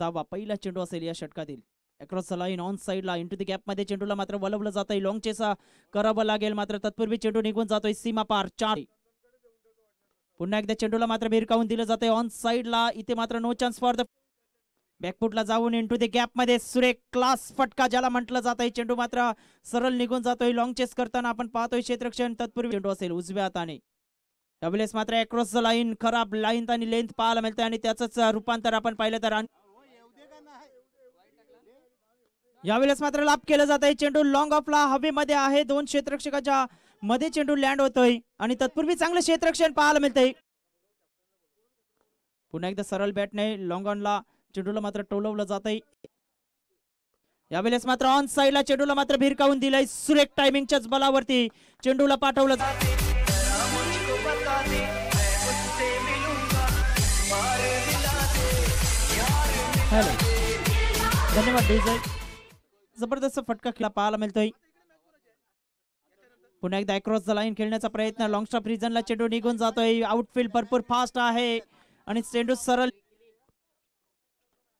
दावा पहिला चेंडू असेल या षटकातील. अक्रॉस लाईन ऑन साईडला इंटू द गॅपमध्ये चेंडूला मात्र वलवलं जात आहे लॉंग चेसा करावं लागेल मात्र तत्पूर्वी चेंडू निघून जातोय सीमा पार चार. पुन्हा एकदा चेंडूला मात्र भिरकावून दिलं जातंय. ऑन साईडला इथे मात्र नो चान्स फॉर द बॅकफुटला जाऊन इंटू द गॅपमध्ये सुरेख क्लास फटका ज्याला म्हटलं जात आहे चेंडू मात्र सरळ निघून जातोय. लॉंग चेस करताना आपण पाहतोय क्षेत्रक्षण तत्पूर्वी चेंडू असेल उजव्या हाताने. एस मात्र अक्रॉस द लाईन खराब लाईन आणि लेंथ पाहायला मिळते आणि त्याच रूपांतर आपण पाहिलं तर यावेळेस मात्र लाभ केलं जात आहे. चेंडू लॉंग ऑफला हवेमध्ये आहे. दोन क्षेत्रक्षकाच्या मध्ये चेंडू लँड होतोय. आणि तत्पूर्वी चांगलं क्षेत्रक्षण पाहायला मिळतंय. पुन्हा एकदा सरळ बॅटने लॉंग ऑनला चेंडूला मात्र टोलवलं जात आहे यावेळेस मात्र ऑन साईडला चेंडूला मात्र भिरकावून दिलंय. सुरेख टायमिंगच्याच बलावरती चेंडूला पाठवलं जात. हॅलो. धन्यवाद डीजे जबरदस्त फटका खेळा पाहायला मिळतोय. पुन्हा एकदा अक्रॉस द लाईन खेळण्याचा प्रयत्न. लॉंग स्टॉप रिजनला चेंडू निघून जातोय. आउटफील्ड भरपूर फास्ट आहे. आणि चेंडू सरळ.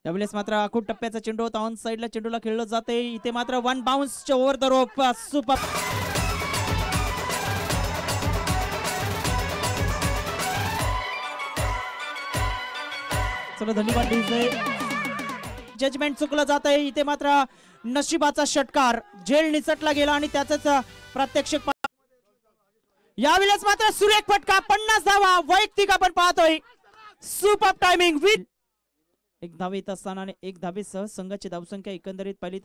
त्यावेळेस मात्र आखूड टप्प्याचा चेंडू होता. ऑन साईडला चेंडूला खेळलं जाते इथे मात्र one bounce over the rope super चला धन्यवाद डीजे जजमेंट चुकलं जात आहे इथे मात्र नशिबाचा षटकार. झेल निसटला गेला आणि त्याच प्रात्यक्षिक यावेळेस मात्र सुरेख फटका पन्नास धावा वैयक्तिक आपण पाहतोय. सुपर टायमिंग विथ एक धावीत येत असताना आणि एक धावीसह संघाची धावसंख्या एकंदरीत पाहिली